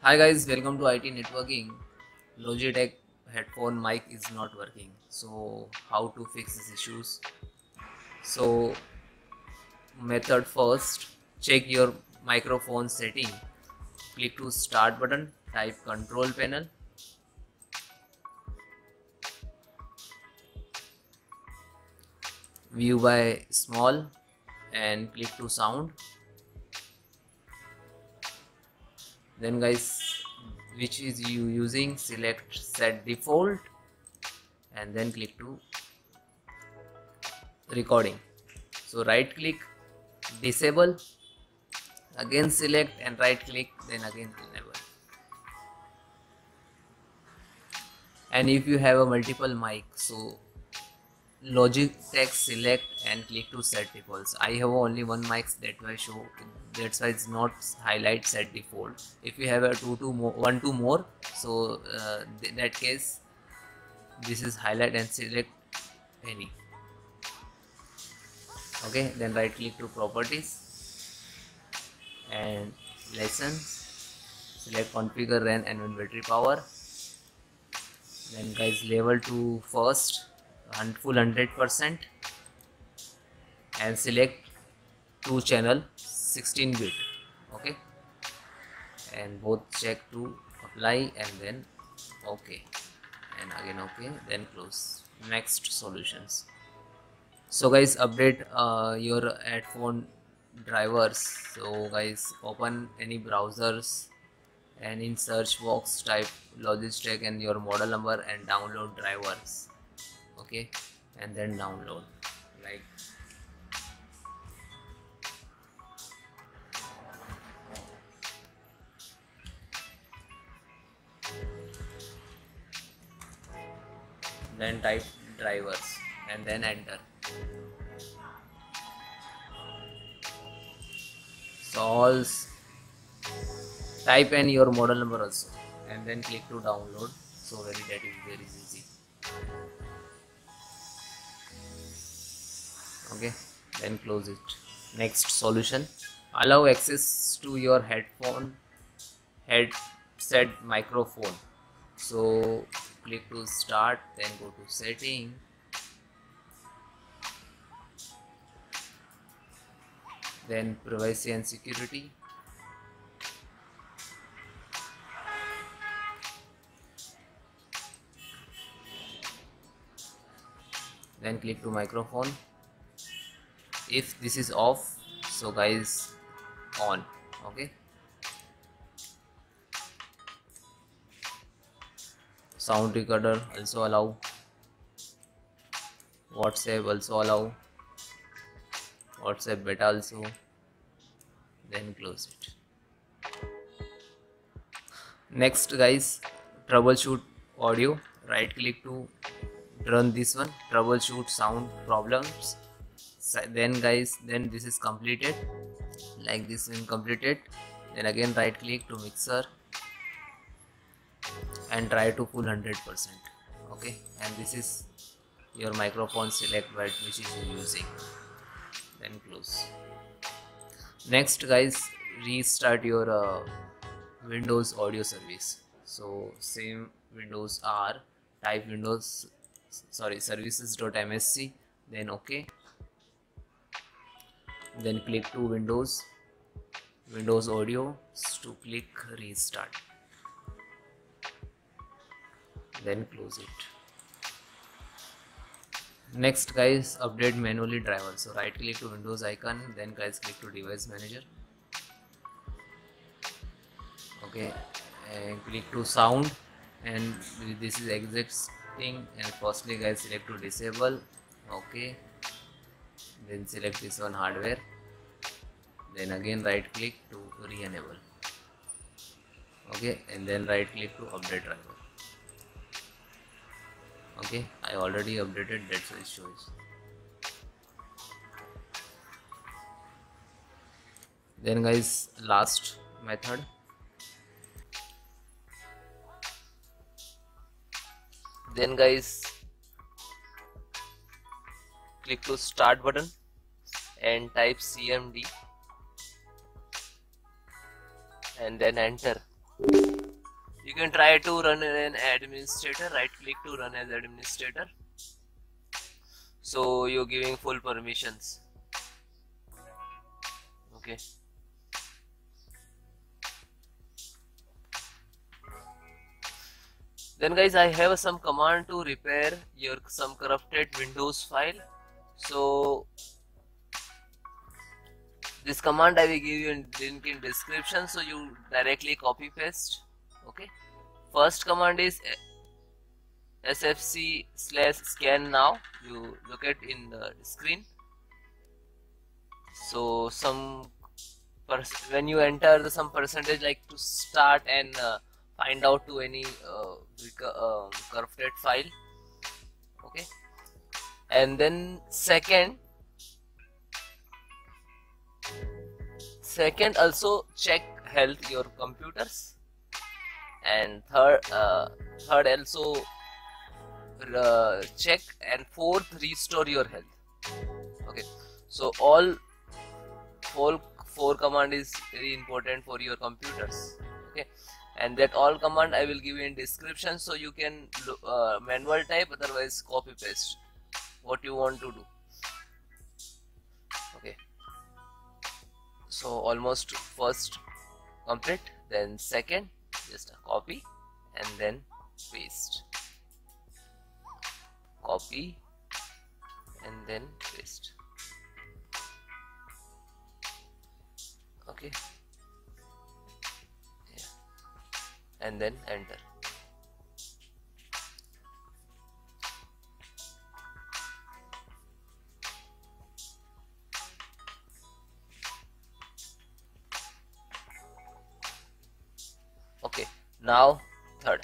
Hi guys, welcome to IT Networking. Logitech headphone mic is not working. So how to fix these issues? So method first, check your microphone setting. Click to start button, type control panel. View by small and click to sound then guys which is you using select set default and then click to recording. So right click disable again select and right click then again enable. And if you have a multiple mic so Logitech select and click to set defaults. I have only one mic that why show that's why it's not highlight set default. If you have a two two more one two more, so uh, in that case this is highlight and select any. Okay, then right click to properties and license. Select configure RAN and battery power. Then guys level to first full 100% and select two channel 16 bit okay? And both check to apply and then okay. And again okay then close. Next solutions. So guys update uh, your headphone drivers. So guys open any browsers and in search box type logitech and your model number and download drivers okay and then download like then type drivers and then enter. So type in your model number also and then click to download. So very that is very easy okay then close it. Next solution. Allow access to your headphone headset microphone. So click to start then go to setting. Then privacy and security. Then click to microphone if this is off so guys on okay? Sound recorder also allow. Whatsapp also allow. Whatsapp beta also. Then close it. Next guys troubleshoot audio. Right click to run this one. Troubleshoot sound problems then guys then this is completed. Like this when completed. Then again right click to mixer. And try to full 100% okay? And this is your microphone select what which is using. Then close. Next guys restart your uh, windows audio service. So same windows r type windows sorry services.msc then okay then click to windows. Windows audio to click restart. Then close it. Next guys update manually driver. So right click to windows icon. Then guys click to device manager. Okay. And click to sound. And this is existing and firstly guys select to disable. Okay. Then select this one hardware then again right click to re-enable. Okay and then right click to update driver. Okay I already updated that's why it shows. Then guys last method. Then guys click to start button and type cmd and then enter. You can try to run an administrator right click to run as administrator. So you're giving full permissions. Okay. Then guys I have some command to repair your some corrupted windows file. So this command I will give you in link in description so you directly copy paste okay? First command is sfc slash scan now. You look at in the screen. So some when you enter the some percentage like to start and uh, find out to any uh, uh, corrupted file okay? And then second second also check health your computers. And third uh, third also uh, check. And fourth restore your health. Okay. So all four four command is very important for your computers. Okay. And that all command I will give you in description so you can uh, manual type otherwise copy paste what you want to do so almost first complete then second just a copy and then paste. Copy and then paste. Okay. Yeah. and then enter now third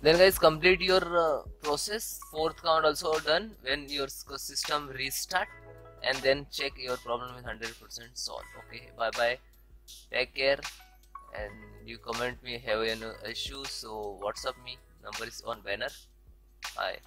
then guys complete your uh, process. Fourth count also done when your system restart. And then check your problem is 100% solved. Okay bye bye take care. And you comment me have any issue so whatsapp me. Number is on banner. Bye